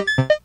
you